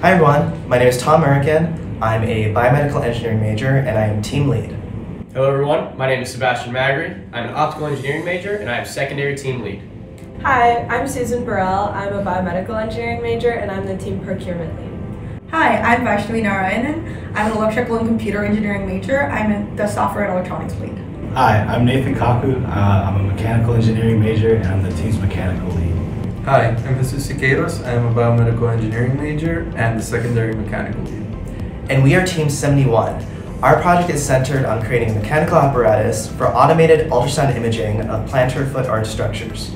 Hi everyone, my name is Tom Murican. I'm a biomedical engineering major and I am team lead. Hello everyone, my name is Sebastian Magri. I'm an optical engineering major and I am secondary team lead. Hi, I'm Susan Burrell. I'm a biomedical engineering major and I'm the team procurement lead. Hi, I'm Vaishnavi Narayanan. I'm an electrical and computer engineering major. I'm the software and electronics lead. Hi, I'm Nathan Kaku. Uh, I'm a mechanical engineering major and I'm the team's mechanical lead. Hi, I'm Jesus Siqueiros. I am a biomedical engineering major and the secondary mechanical lead. And we are Team 71. Our project is centered on creating a mechanical apparatus for automated ultrasound imaging of plantar foot arch structures.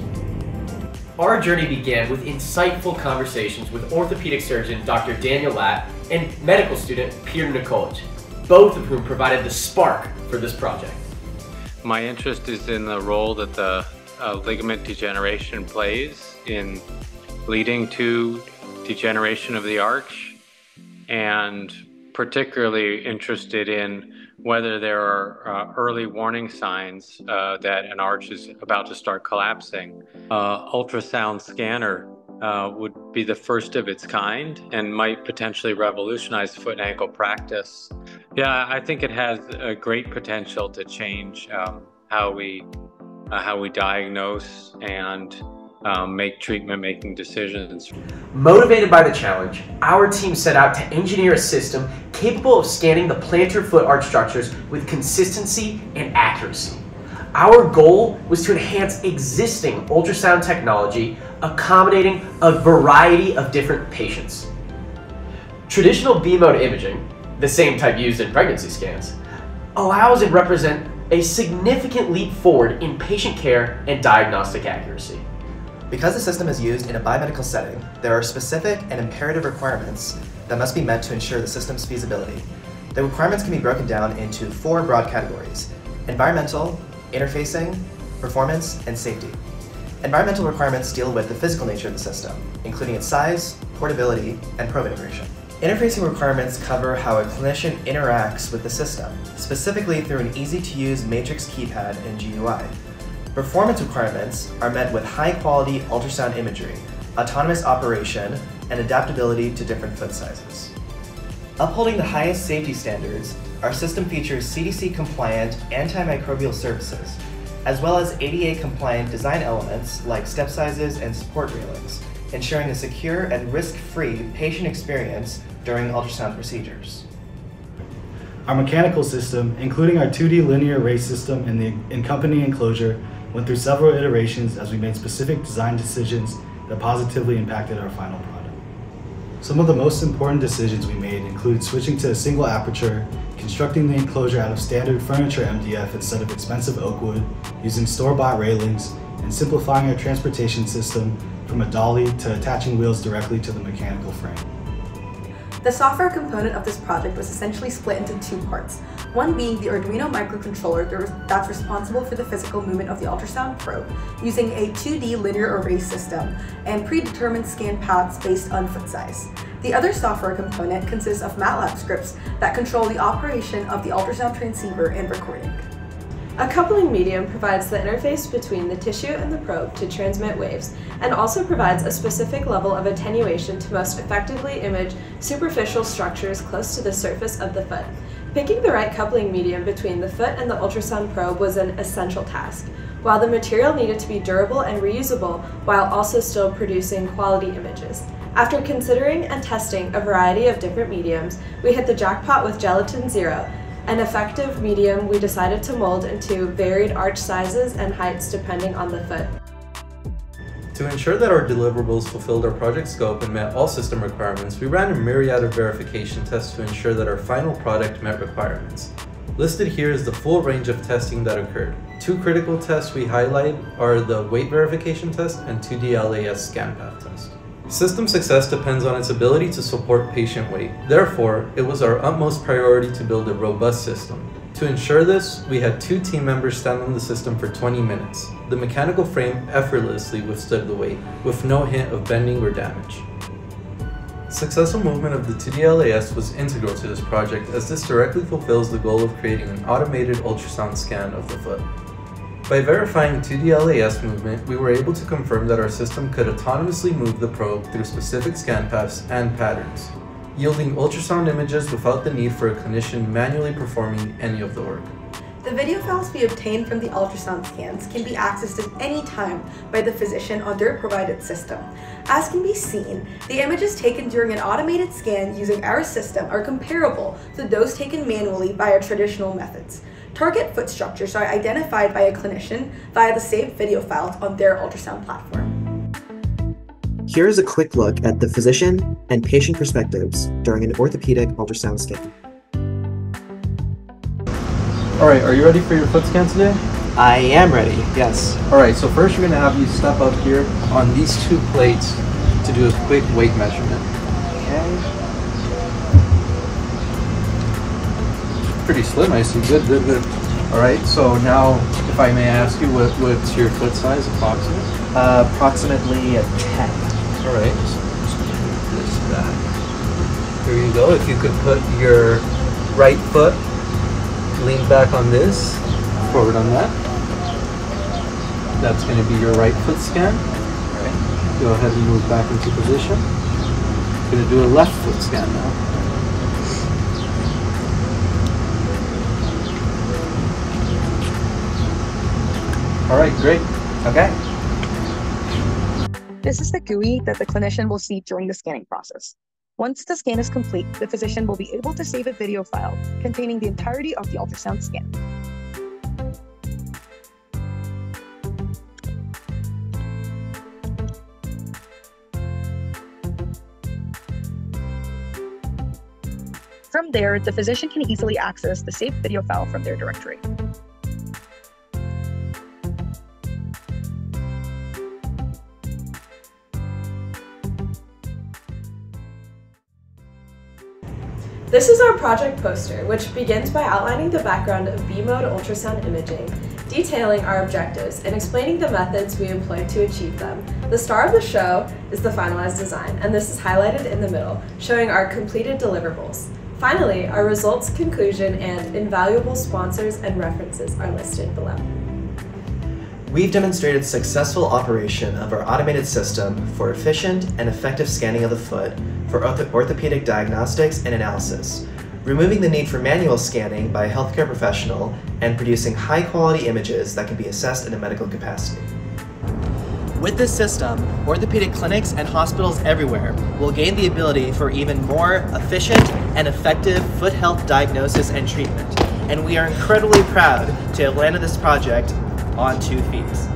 Our journey began with insightful conversations with orthopedic surgeon Dr. Daniel Latt and medical student Peter Nikolic, both of whom provided the spark for this project. My interest is in the role that the uh, ligament degeneration plays in leading to degeneration of the arch and particularly interested in whether there are uh, early warning signs uh, that an arch is about to start collapsing. Ultrasound scanner uh, would be the first of its kind and might potentially revolutionize foot and ankle practice. Yeah, I think it has a great potential to change um, how we uh, how we diagnose and um, make treatment making decisions. Motivated by the challenge, our team set out to engineer a system capable of scanning the plantar foot arch structures with consistency and accuracy. Our goal was to enhance existing ultrasound technology, accommodating a variety of different patients. Traditional B-mode imaging, the same type used in pregnancy scans, allows and represent a significant leap forward in patient care and diagnostic accuracy. Because the system is used in a biomedical setting, there are specific and imperative requirements that must be met to ensure the system's feasibility. The requirements can be broken down into four broad categories environmental, interfacing, performance, and safety. Environmental requirements deal with the physical nature of the system, including its size, portability, and probe integration. Interfacing requirements cover how a clinician interacts with the system, specifically through an easy-to-use matrix keypad and GUI. Performance requirements are met with high-quality ultrasound imagery, autonomous operation, and adaptability to different foot sizes. Upholding the highest safety standards, our system features CDC-compliant antimicrobial surfaces, as well as ADA-compliant design elements like step sizes and support railings, ensuring a secure and risk-free patient experience during ultrasound procedures. Our mechanical system, including our 2D linear array system and the accompanying enclosure, went through several iterations as we made specific design decisions that positively impacted our final product. Some of the most important decisions we made include switching to a single aperture, constructing the enclosure out of standard furniture MDF instead of expensive oak wood, using store-bought railings, and simplifying our transportation system from a dolly to attaching wheels directly to the mechanical frame. The software component of this project was essentially split into two parts. One being the Arduino microcontroller that's responsible for the physical movement of the ultrasound probe, using a 2D linear array system and predetermined scan paths based on foot size. The other software component consists of MATLAB scripts that control the operation of the ultrasound transceiver and recording. A coupling medium provides the interface between the tissue and the probe to transmit waves, and also provides a specific level of attenuation to most effectively image superficial structures close to the surface of the foot. Picking the right coupling medium between the foot and the ultrasound probe was an essential task, while the material needed to be durable and reusable while also still producing quality images. After considering and testing a variety of different mediums, we hit the jackpot with Gelatin Zero, an effective medium we decided to mold into varied arch sizes and heights depending on the foot. To ensure that our deliverables fulfilled our project scope and met all system requirements, we ran a myriad of verification tests to ensure that our final product met requirements. Listed here is the full range of testing that occurred. Two critical tests we highlight are the weight verification test and 2D LAS scan path test. System success depends on its ability to support patient weight. Therefore, it was our utmost priority to build a robust system. To ensure this, we had two team members stand on the system for 20 minutes. The mechanical frame effortlessly withstood the weight, with no hint of bending or damage. Successful movement of the 2D was integral to this project as this directly fulfills the goal of creating an automated ultrasound scan of the foot. By verifying 2D LAS movement, we were able to confirm that our system could autonomously move the probe through specific scan paths and patterns. yielding ultrasound images without the need for a clinician manually performing any of the work. The video files we obtained from the ultrasound scans can be accessed at any time by the physician on their provided system. As can be seen, the images taken during an automated scan using our system are comparable to those taken manually via traditional methods. Target foot structures are identified by a clinician via the saved video files on their ultrasound platform. Here is a quick look at the physician and patient perspectives during an orthopedic ultrasound scan. Alright, are you ready for your foot scan today? I am ready, yes. Alright, so first we're going to have you step up here on these two plates to do a quick weight measurement. Okay. Pretty slim, I see. Good, good, good. Alright, so now if I may ask you, what, what's your foot size approximate? Uh, approximately a 10. Alright, so just move this back. Here you go. If you could put your right foot, lean back on this, forward on that. That's going to be your right foot scan. Alright, go ahead and move back into position. Going to do a left foot scan now. Alright, great. Okay. This is the GUI that the clinician will see during the scanning process. Once the scan is complete, the physician will be able to save a video file containing the entirety of the ultrasound scan. From there, the physician can easily access the saved video file from their directory. This is our project poster, which begins by outlining the background of B-mode ultrasound imaging, detailing our objectives, and explaining the methods we employ to achieve them. The star of the show is the finalized design, and this is highlighted in the middle, showing our completed deliverables. Finally, our results, conclusion, and invaluable sponsors and references are listed below. We've demonstrated successful operation of our automated system for efficient and effective scanning of the foot for ortho orthopedic diagnostics and analysis, removing the need for manual scanning by a healthcare professional and producing high quality images that can be assessed in a medical capacity. With this system, orthopedic clinics and hospitals everywhere will gain the ability for even more efficient and effective foot health diagnosis and treatment. And we are incredibly proud to have landed this project on two feet.